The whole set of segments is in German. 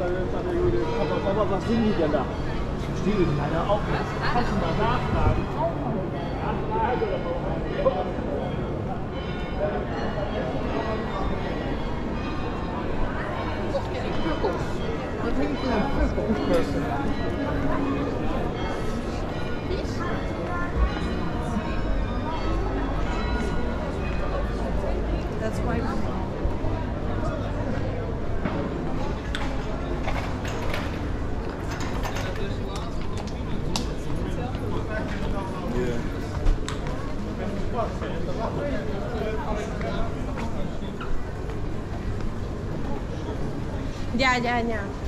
Aber was sind die denn da? Verstehe ich leider auch nicht. Kannst du mal nachfragen? Wat neemt u een purple? That's Yeah, yeah, yeah.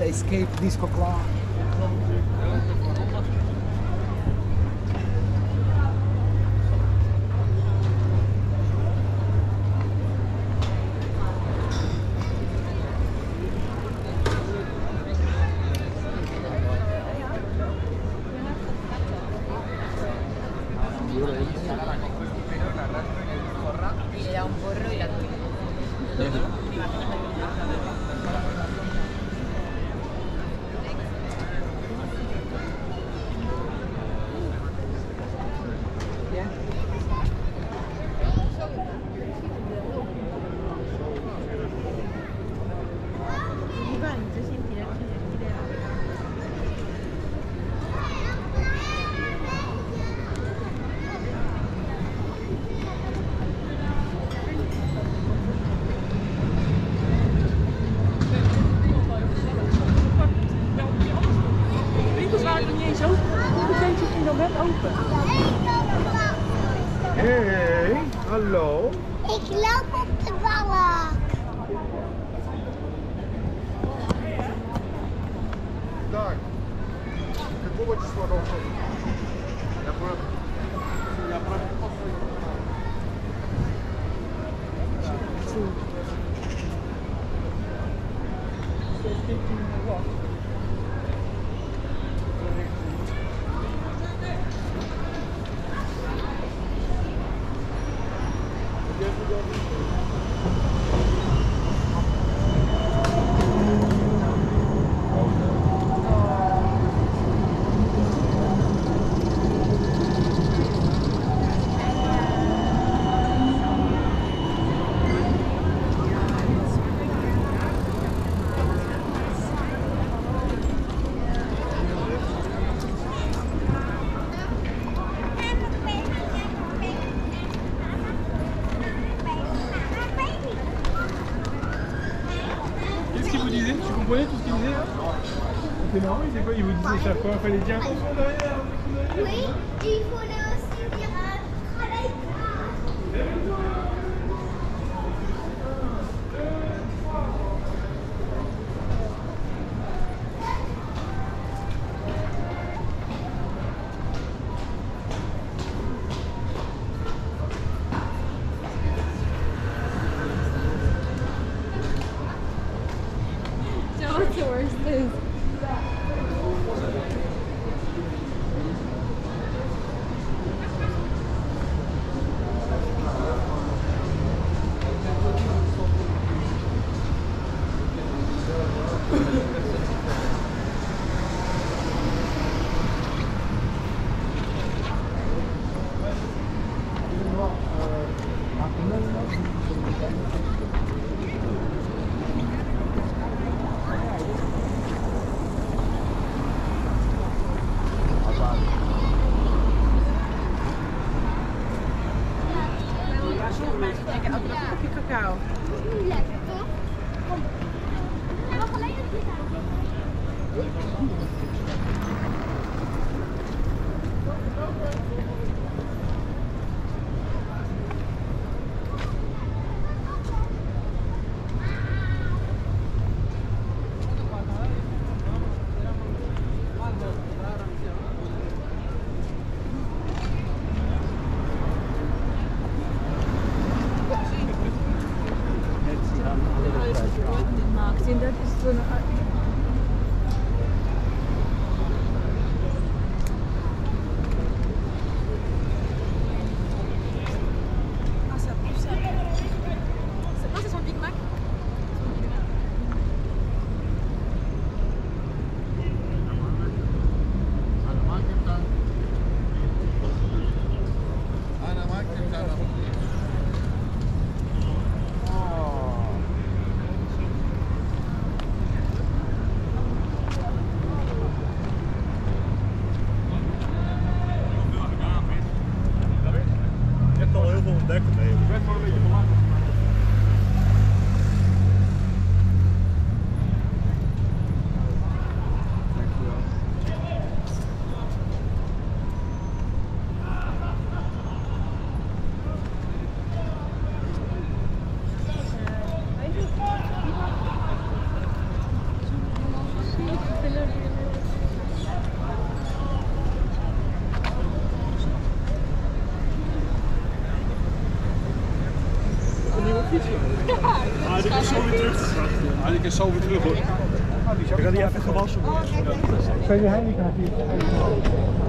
escape disco club. 多少？Comprenez tout ce qu'il disait C'était marrant, il disait quoi Il vous disait chaque fois, fallait dire attention derrière Oui, il Ah, die zo weer terug. Ik ga die even gewassen worden. Oh, hier?